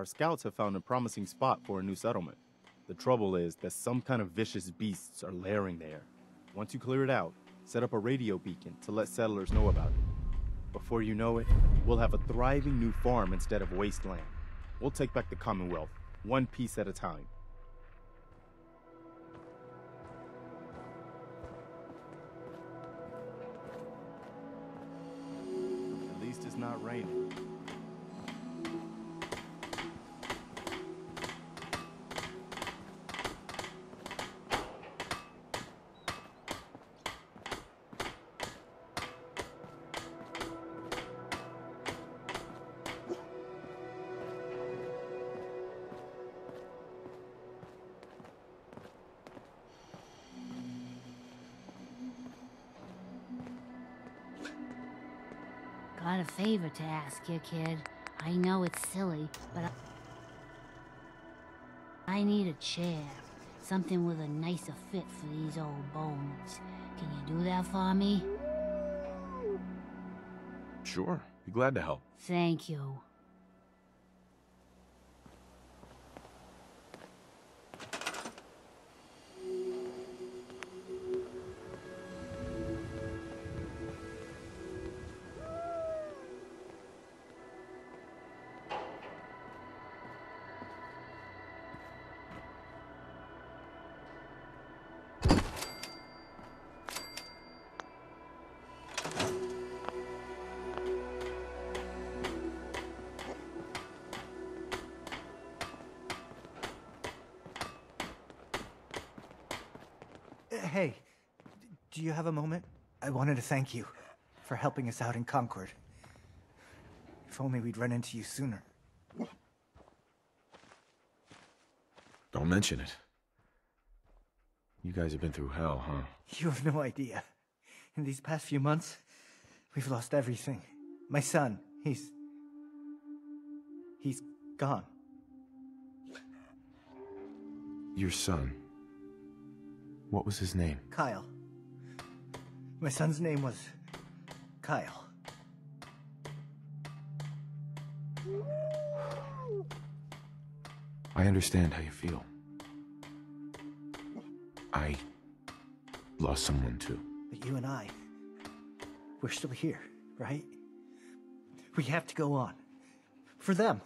Our scouts have found a promising spot for a new settlement. The trouble is that some kind of vicious beasts are lairing there. Once you clear it out, set up a radio beacon to let settlers know about it. Before you know it, we'll have a thriving new farm instead of wasteland. We'll take back the Commonwealth, one piece at a time. Got a favor to ask you, kid. I know it's silly, but I, I need a chair. Something with a nicer fit for these old bones. Can you do that for me? Sure, be glad to help. Thank you. Hey, do you have a moment? I wanted to thank you for helping us out in Concord. If only we'd run into you sooner. Don't mention it. You guys have been through hell, huh? You have no idea. In these past few months, we've lost everything. My son, he's. He's gone. Your son. What was his name? Kyle. My son's name was. Kyle. I understand how you feel. I lost someone too. But you and I. We're still here, right? We have to go on. For them.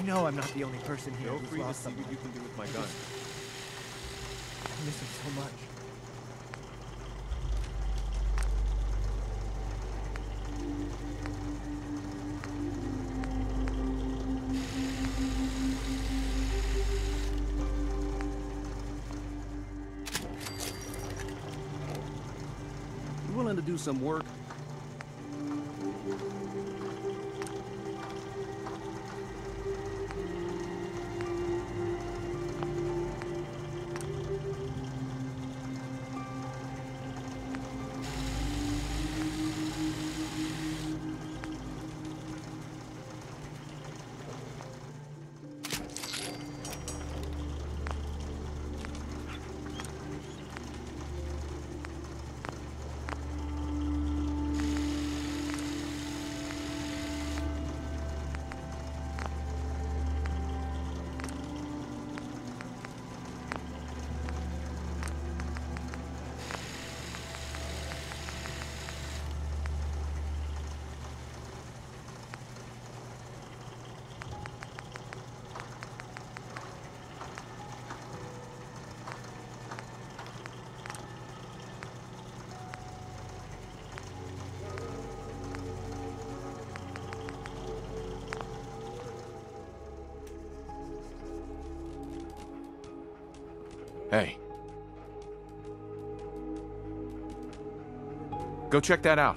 I know I'm not the only person here Feel who's free to lost see what you can do with my gun. I miss him so much. You willing to do some work? Go check that out.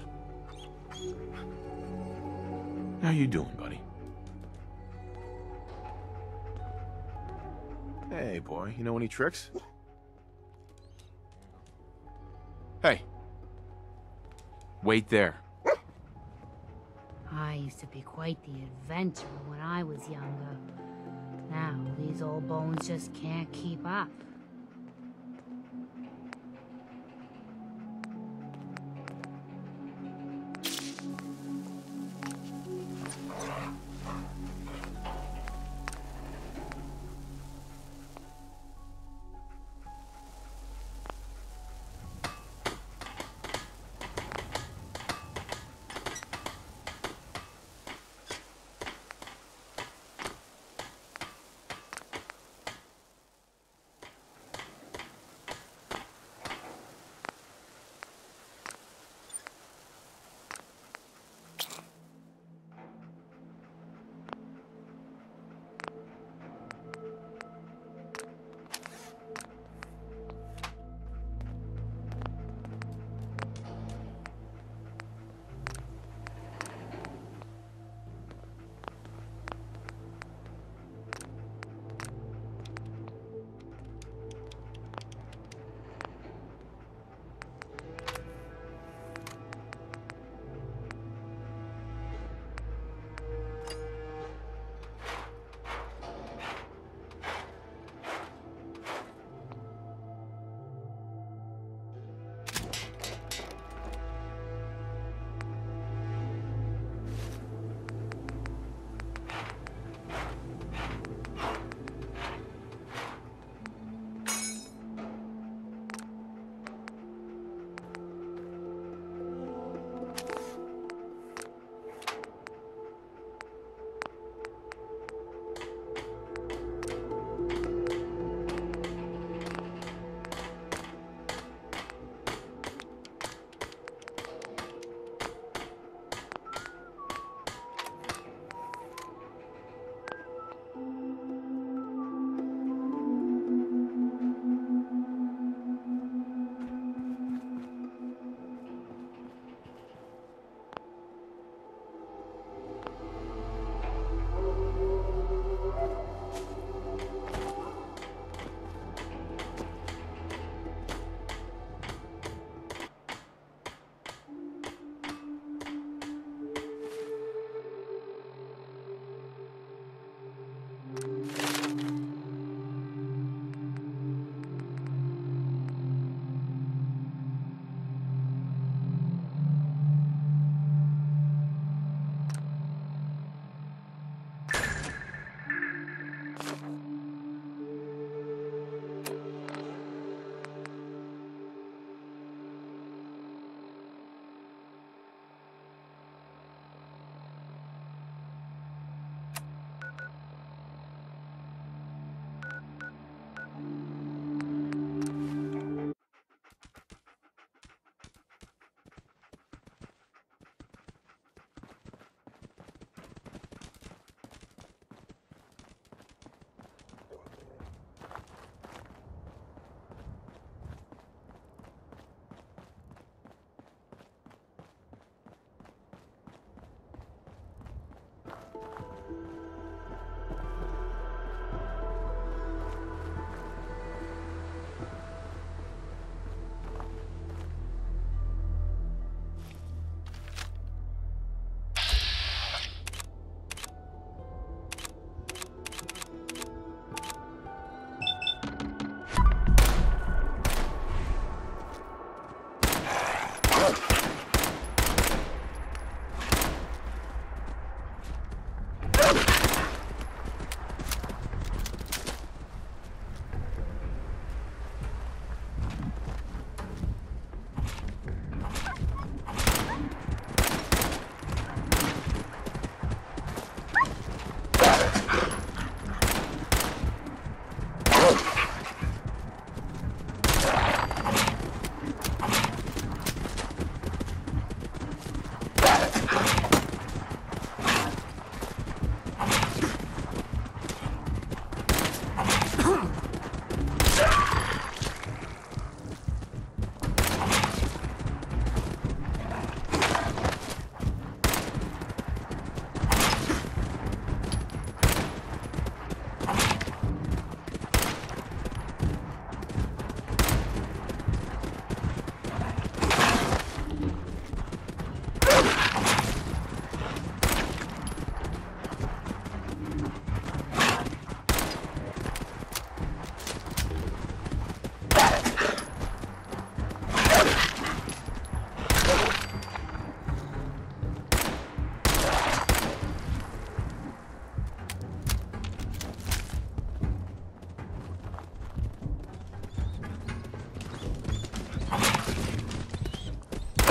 How you doing, buddy? Hey, boy, you know any tricks? Hey. Wait there. I used to be quite the adventurer when I was younger. Now, these old bones just can't keep up.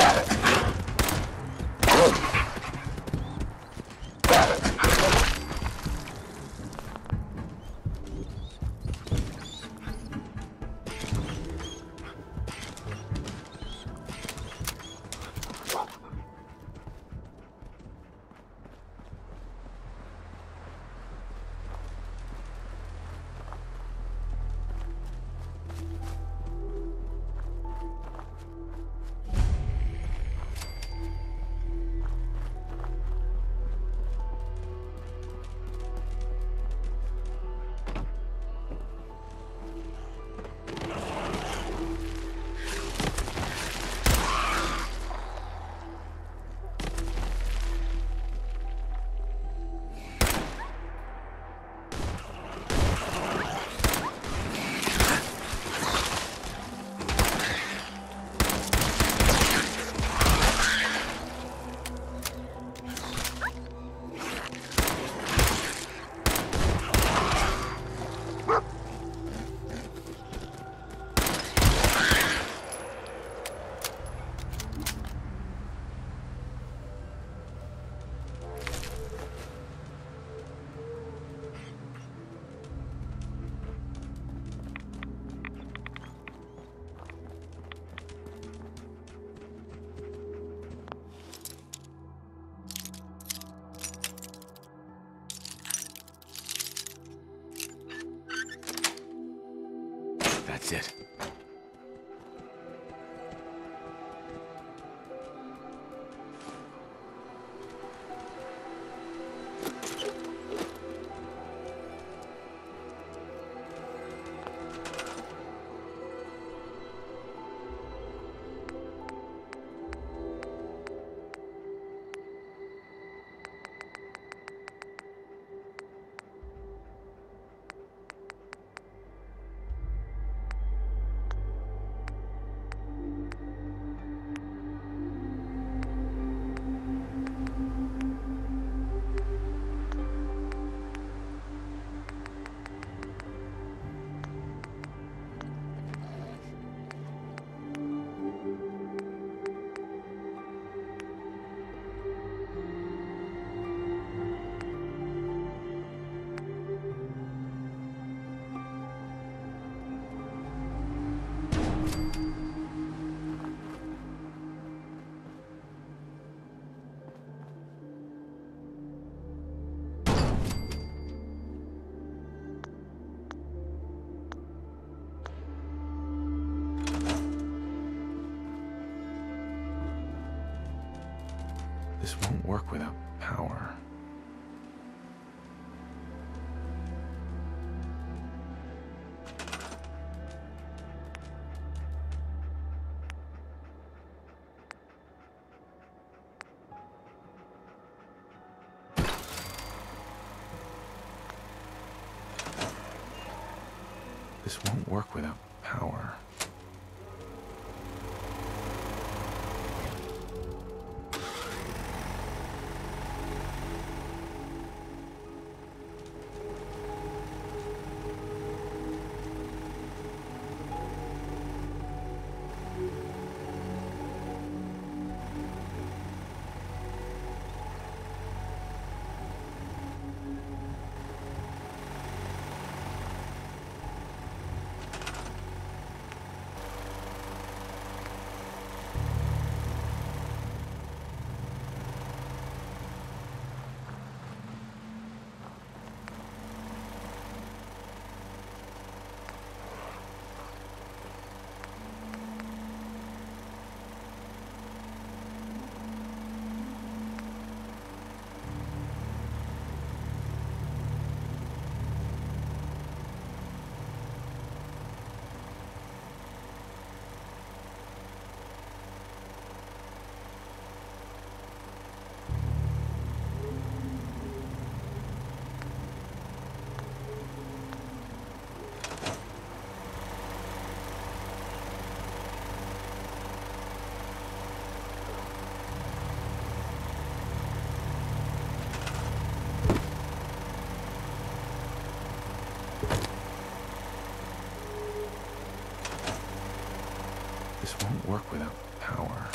Got it. This won't work without power. This won't work without power.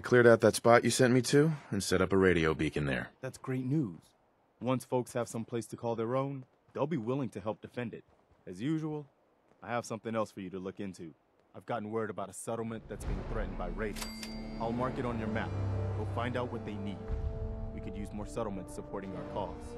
I cleared out that spot you sent me to and set up a radio beacon there. That's great news. Once folks have some place to call their own, they'll be willing to help defend it. As usual, I have something else for you to look into. I've gotten word about a settlement that's being threatened by raiders. I'll mark it on your map. Go find out what they need. We could use more settlements supporting our cause.